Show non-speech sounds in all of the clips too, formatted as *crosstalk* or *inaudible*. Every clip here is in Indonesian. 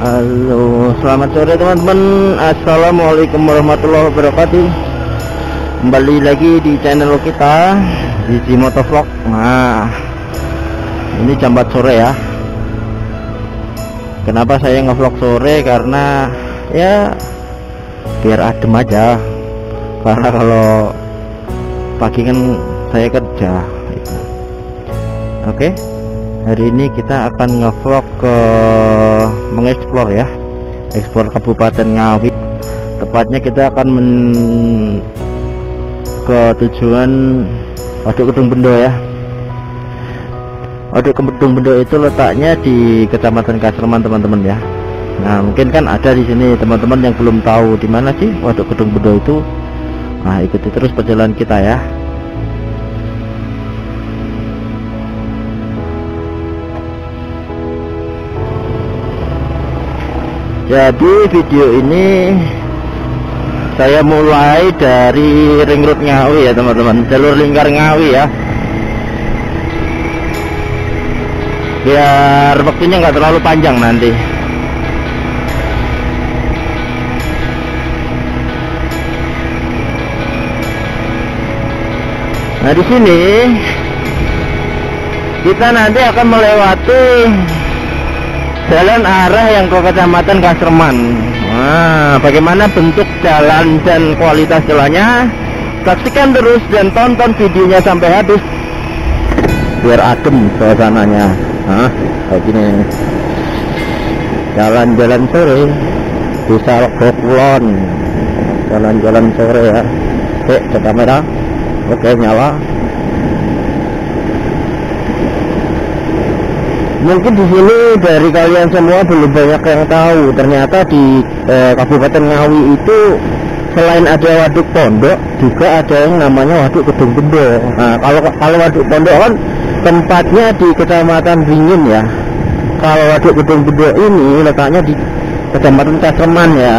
selamat sore teman-teman. Assalamualaikum warahmatullahi wabarakatuh. Kembali lagi di channel kita Di Motovlog. Nah Ini jam 4 sore ya. Kenapa saya ngevlog sore? Karena Ya Biar adem aja. Karena kalau Pagi kan saya kerja. Oke Hari ini kita akan ngevlog ke mengeksplor ya. Ekspor Kabupaten Ngawi. Tepatnya kita akan men ke tujuan Waduk Kedung Bendo ya. Waduk Kedung Bendo itu letaknya di Kecamatan Kasreman teman-teman ya. Nah mungkin kan ada di sini teman-teman yang belum tahu di mana sih Waduk Kedung Bendo itu. Nah ikuti terus perjalanan kita ya jadi video ini saya mulai dari ring road Ngawi ya teman-teman. Jalur lingkar Ngawi ya. Biar waktunya nggak terlalu panjang nanti. Nah di sini kita nanti akan melewati jalan arah yang ke kecamatan Kasreman. Nah bagaimana bentuk jalan dan kualitas jalannya? Saksikan terus dan tonton videonya sampai habis. Biar adem suasananya. Nah kayak gini. Jalan-jalan sore. Bisa Kulon. Jalan-jalan sore ya. Oke ke kamera. Oke nyala mungkin di sini dari kalian semua belum banyak yang tahu. Ternyata di eh, Kabupaten Ngawi itu selain ada waduk pondok juga ada yang namanya waduk Kedung Bendo nah kalau kalau waduk pondok kan tempatnya di Kecamatan Ringin ya. Kalau waduk Kedung Bendo ini letaknya di Kecamatan Caseman ya.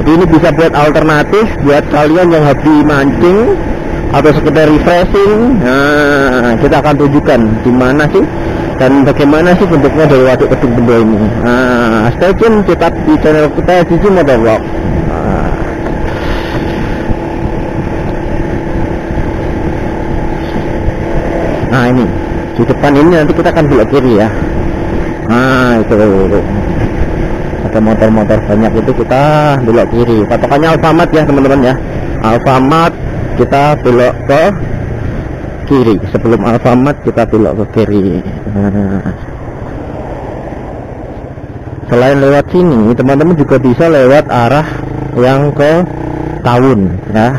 Jadi ini bisa buat alternatif buat kalian yang hobi mancing atau sekedar refreshing. Nah kita akan tunjukkan di mana sih dan bagaimana sih bentuknya dari waduk kedung bendo ini? Nah stay tune tetap di channel kita Cici Motovlog nah. nah ini. Di depan ini nanti kita akan belok kiri ya. Nah itu. Ada motor-motor banyak itu kita belok kiri. Patokannya Alfamart ya teman-teman ya. Alfamart kita belok ke kiri sebelum Alfamart kita belok ke kiri selain lewat sini teman-teman juga bisa lewat arah yang ke tahun ya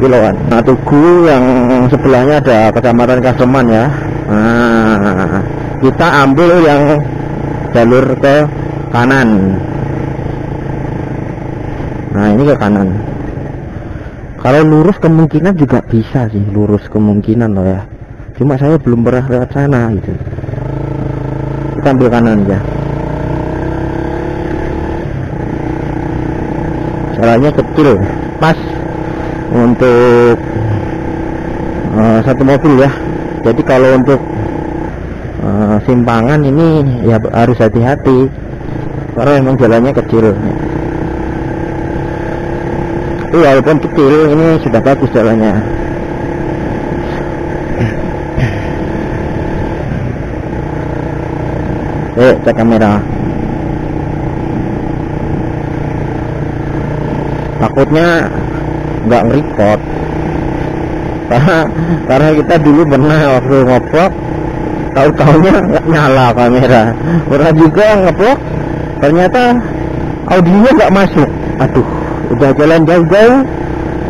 kiloan nah tugu yang sebelahnya ada kecamatan Kaseman ya. Nah, kita ambil yang jalur ke kanan. Nah ini ke kanan. Kalau lurus kemungkinan juga bisa sih lurus kemungkinan loh ya. Cuma saya belum pernah lewat sana gitu. Kita ambil kanan aja. Caranya kecil. Pas untuk uh, satu mobil ya. Jadi kalau untuk uh, simpangan ini ya harus hati-hati. Karena memang jalannya kecil. Tapi walaupun kecil ini sudah bagus jalannya. Eh cek kamera. Takutnya nggak ngeripot karena karena kita dulu pernah waktu ngeplok tahu tahunya nggak nyala kamera. Pernah juga ngeplok ternyata audionya nggak masuk. Aduh udah jalan jauh-jauh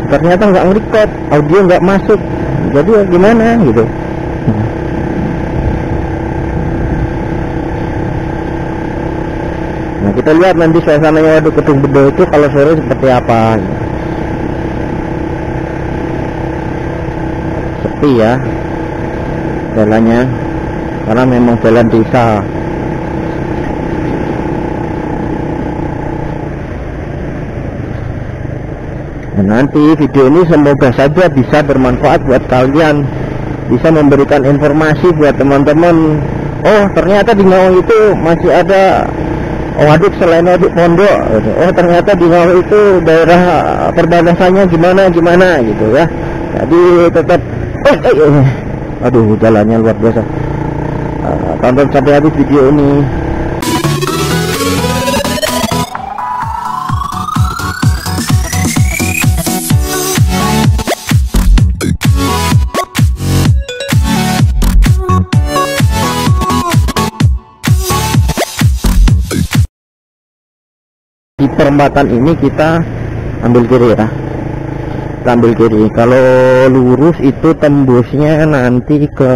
ternyata nggak ngeripot audio nggak masuk. Jadi ya gimana gitu. Nah kita lihat nanti suasananya waduk gedung bedo itu kalau sore seperti apa sepi ya jalannya. Karena memang jalan desa. Dan nanti video ini semoga saja bisa bermanfaat buat kalian. Bisa memberikan informasi buat teman-teman. Oh ternyata di Ngawi itu masih ada waduk selain waduk pondok. Oh ternyata di Ngawi itu daerah perbatasannya gimana gimana gitu ya. Jadi tetap. *laughs* aduh jalannya luar biasa. Uh, tonton sampai habis video ini. Di perempatan ini kita ambil kiri ya ambil kiri. Kalau lurus itu tembusnya nanti ke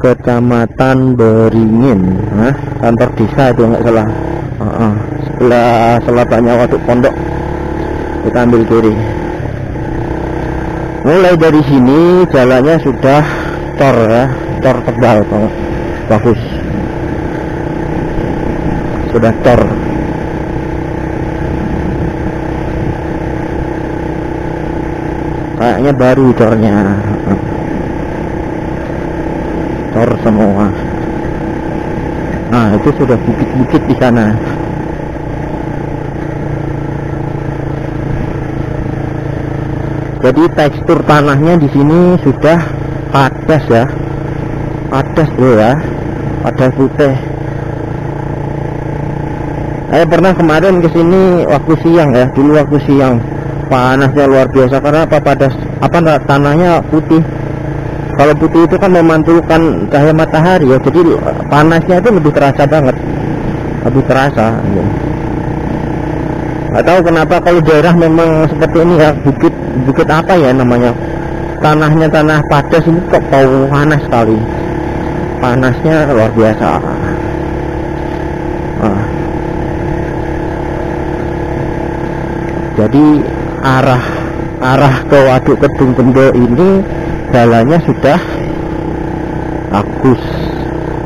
kecamatan Beringin nah, kantor desa itu nggak salah. Uh -uh. sebelah selatannya waktu pondok. Kita ambil kiri. Mulai dari sini jalannya sudah cor ya. Cor tebal bagus. Sudah cor kayaknya baru cornya cor semua. Nah itu sudah bukit-bukit di sana. Jadi tekstur tanahnya di sini sudah padas ya. Padas bro ya. Padas putih. Saya pernah kemarin ke sini waktu siang ya dulu waktu siang panasnya luar biasa. Karena apa? Pada apa tanahnya putih. Kalau putih itu kan memantulkan cahaya matahari ya. Jadi panasnya itu lebih terasa banget. Lebih terasa ya. Gak tahu kenapa kalau daerah memang seperti ini ya bukit bukit apa ya namanya? Tanahnya tanah padas ini kok bau panas sekali. Panasnya luar biasa. Ah. jadi arah arah ke waduk kedung bendo ini jalannya sudah bagus.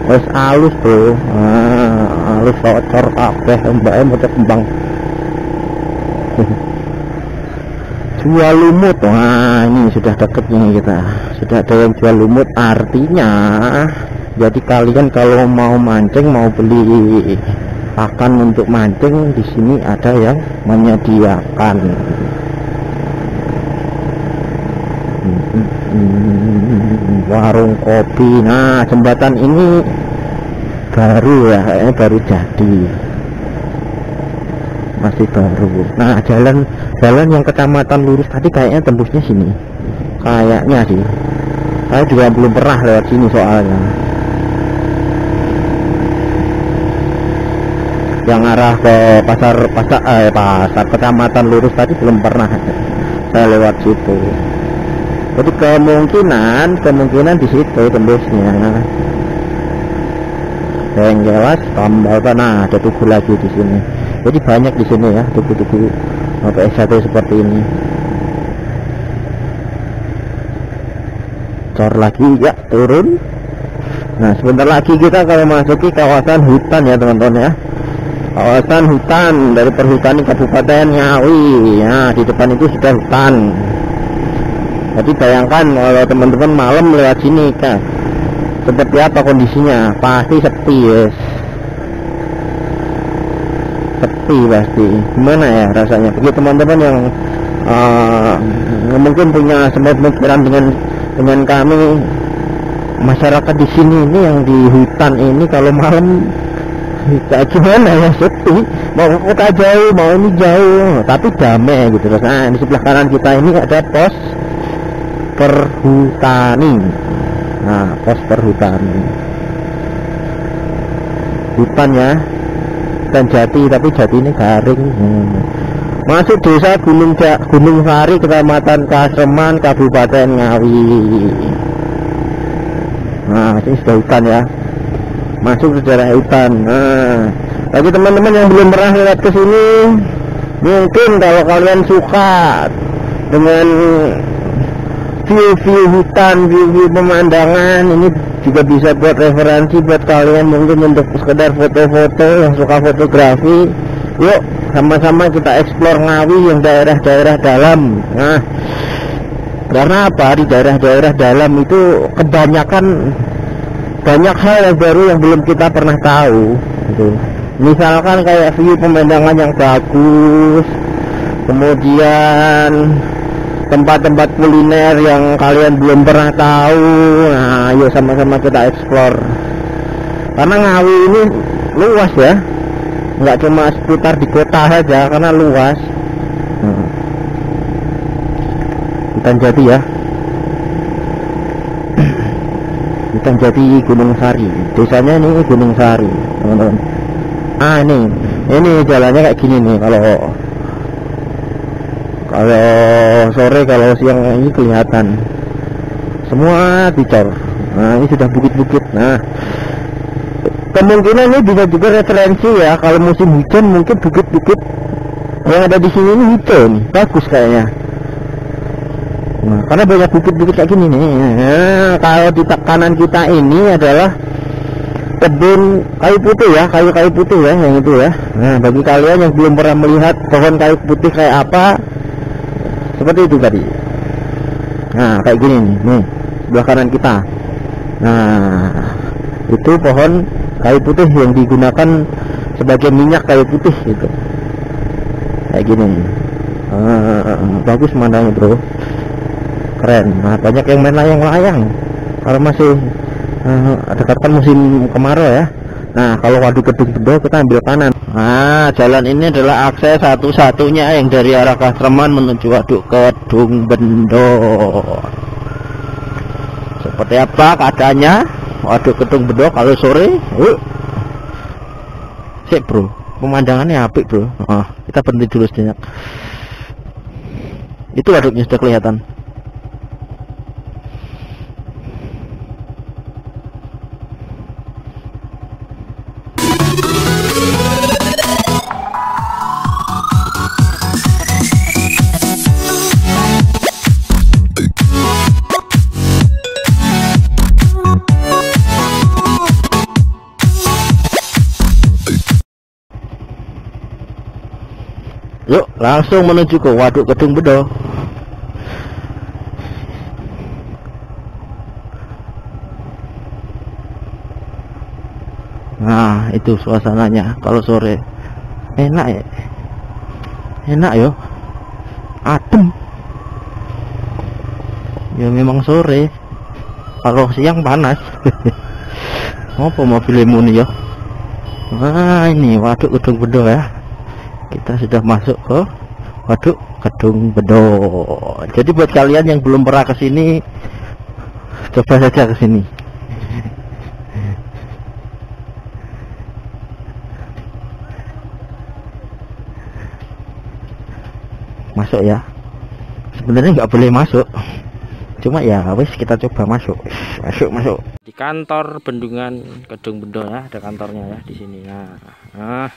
Wes alus bro. Ah, alus kotor kabeh mbak mau kembang. *laughs* Jual lumut. Wah ini sudah deket ini kita. Sudah ada yang jual lumut. Artinya jadi kalian kalau mau mancing mau beli pakan untuk mancing di sini ada yang menyediakan warung kopi. Nah jembatan ini baru ya kayaknya baru jadi. Masih baru. Nah jalan jalan yang kecamatan lurus tadi kayaknya tembusnya sini. Kayaknya sih. Saya juga belum pernah lewat sini soalnya. Yang arah ke pasar pasar eh, pasar kecamatan lurus tadi belum pernah saya lewat situ jadi kemungkinan kemungkinan di situ tembusnya. Yang jelas tambal tanah ada tugu lagi di sini. Jadi banyak di sini ya tugu-tugu PS1 seperti ini. Cor lagi ya turun. Nah sebentar lagi kita akan memasuki kawasan hutan ya teman-teman ya. Kawasan hutan dari perhutani Kabupaten Ngawi. Ya di depan itu sudah hutan jadi bayangkan kalau teman-teman malam lewat sini kan seperti apa kondisinya? Pasti sepi yes sepi pasti. Gimana ya rasanya? Bagi teman-teman yang uh, mungkin punya semua pemikiran dengan dengan kami masyarakat di sini ini yang di hutan ini kalau malam kayak gimana ya sepi. Mau kota jauh mau ini jauh. Tapi damai gitu. Nah di sebelah kanan kita ini ada pos perhutani. Nah pos perhutani. Hutan ya. Dan jati tapi jati ini garing. Hmm. masuk desa Gunung ja Gunung Sari kecamatan Kasreman Kabupaten Ngawi. Nah ini sudah hutan ya. Masuk sejarah hutan. Nah bagi teman-teman yang belum pernah lewat ke sini mungkin kalau kalian suka dengan view-view hutan view-view pemandangan ini juga bisa buat referensi buat kalian mungkin untuk sekedar foto-foto yang suka fotografi. Yuk sama-sama kita explore Ngawi yang daerah-daerah dalam. Nah karena apa? Di daerah-daerah dalam itu kebanyakan banyak hal yang baru yang belum kita pernah tahu gitu. misalkan kayak view pemandangan yang bagus kemudian tempat-tempat kuliner yang kalian belum pernah tahu. Nah ayo sama-sama kita explore. Karena Ngawi ini luas ya. Nggak cuma seputar di kota saja karena luas. Hmm. Jati ya. *clears throat* Hutan Jati Gunung Sari. Desanya ini Gunung Sari teman-teman. Ah ini. Ini jalannya kayak gini nih kalau kalau sore kalau siang ini kelihatan. Semua dicor. Nah ini sudah bukit-bukit. Nah kemungkinan ini bisa juga referensi ya. Kalau musim hujan mungkin bukit-bukit yang ada di sini ini hijau nih bagus kayaknya. Nah, karena banyak bukit-bukit kayak gini nih. Nah, kalau di kanan kita ini adalah kebun kayu putih ya, kayu-kayu putih ya yang itu ya. Nah, bagi kalian yang belum pernah melihat pohon kayu putih kayak apa, seperti itu tadi. Nah, kayak gini nih, nih sebelah kanan kita. Nah, itu pohon kayu putih yang digunakan sebagai minyak kayu putih gitu. Kayak gini. Uh, bagus mandangnya bro keren nah banyak yang main layang-layang kalau masih uh, dekatkan musim kemarau ya nah kalau waduk kedung bedo kita ambil kanan nah jalan ini adalah akses satu-satunya yang dari arah Kasreman menuju waduk kedung bendo seperti apa keadaannya? Waduk kedung bendo kalau sore? Uh. sip bro. Pemandangannya apik bro. Oh, kita berhenti dulu sejenak. Itu waduknya sudah kelihatan Yuk langsung menuju ke Waduk Kedung Bedo. Nah itu suasananya kalau sore. Enak ya? Enak yo. Adem. Ya memang sore. Kalau siang panas. *laughs* Apa mobil nih ya Nah ini Waduk Kedung Bedo ya kita sudah masuk ke waduk Kedung Bedo. Jadi buat kalian yang belum pernah ke sini, coba saja ke sini. Masuk ya. Sebenarnya nggak boleh masuk. Cuma ya wis kita coba masuk. Masuk, masuk. Di kantor Bendungan Kedung Bedo ya, ada kantornya ya di sini. Nah, nah.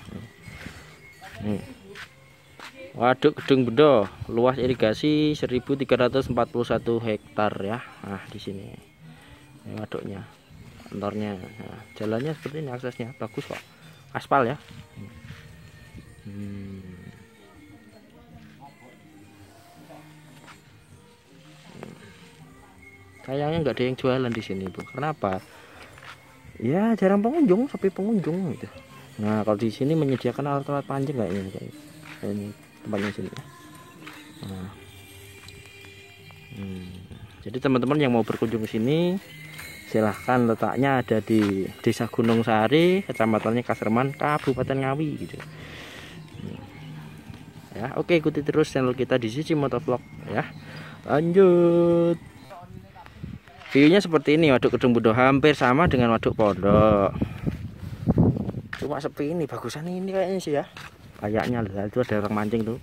Waduk Gedung Bedo, luas irigasi 1341 hektar ya. Nah, di sini. Ini waduknya. Kantornya. Nah, jalannya seperti ini aksesnya bagus kok. Aspal ya. Hmm. Kayaknya nggak ada yang jualan di sini, Bu. Kenapa? Ya, jarang pengunjung, sepi pengunjung gitu. Nah, kalau di sini menyediakan alat-alat pancing kayak ini, ini tempatnya sini. Nah. Hmm. Jadi teman-teman yang mau berkunjung ke sini, silahkan letaknya ada di Desa Gunung Sari, kecamatannya Kasreman, Kabupaten Ngawi gitu. Hmm. Ya, oke ikuti terus channel kita di sisi motovlog ya. Lanjut. Videonya seperti ini, waduk Kedung Budo hampir sama dengan waduk Pondok cuma sepi ini bagusan ini kayaknya sih ya. Kayaknya lah itu ada orang mancing tuh.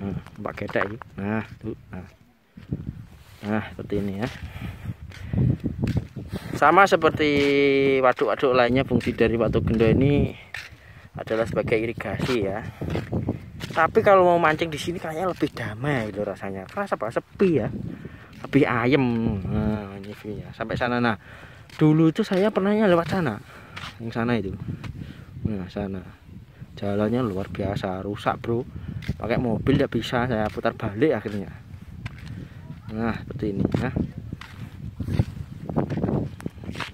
Nah, mbak gedek nah tuh nah. nah seperti ini ya. Sama seperti waduk-waduk lainnya fungsi dari waduk gendo ini adalah sebagai irigasi ya. Tapi kalau mau mancing di sini kayaknya lebih damai gitu rasanya. Kerasa apa sepi ya. Lebih ayem. Nah ini sampai sana. Nah dulu itu saya pernahnya lewat sana. Yang sana itu nah sana. Jalannya luar biasa rusak bro. Pakai mobil tidak bisa saya putar balik akhirnya. Nah seperti ini ya.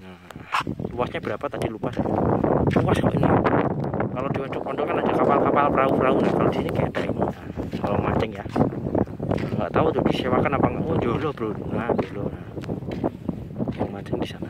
Nah, luasnya berapa tadi? Lupa luas kok ini kalau di Waduk Pondok kan ada kapal-kapal perahu-perahu. Nah kalau sini kayak ada ini. Nah, kalau mancing ya. Nggak tahu tuh disewakan apa nggak. Oh jolo bro. Nah jolo. Nah. mancing di sana